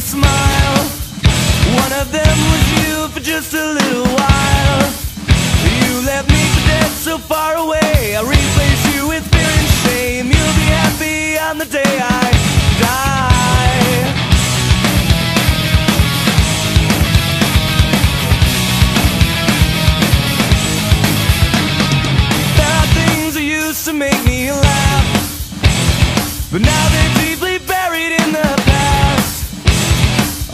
smile. One of them was you for just a little while. You left me for dead so far away. I replace you with fear and shame. You'll be happy on the day I die. There are things that used to make me laugh, but now they're deeply buried in the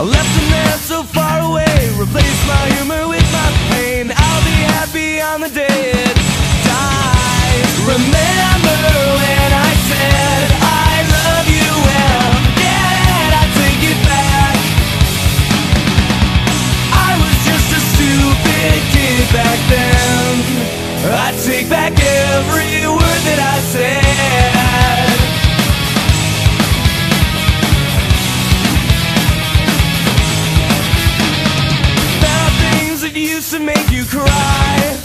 left a man so far away Replace my humor with my pain. I'll be happy on the day it dies. Remember when I said I love you well Then I take it back. I was just a stupid kid back then. I take back every word that I said. Cry.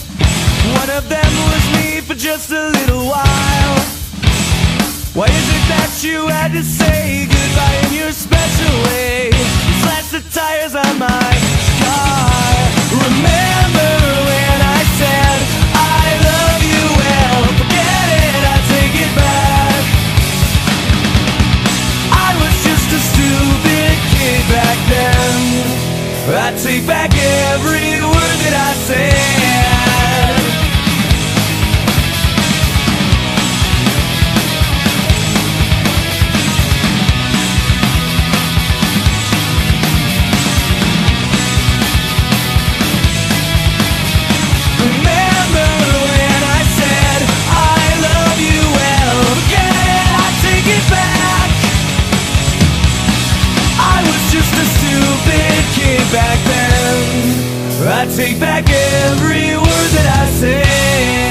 One of them was me for just a little while. Why is it that you had to say goodbye in your special take back every word that I said. Remember when I said I love you? Well, I take it back. I was just a stupid kid back then. I take back every word that I say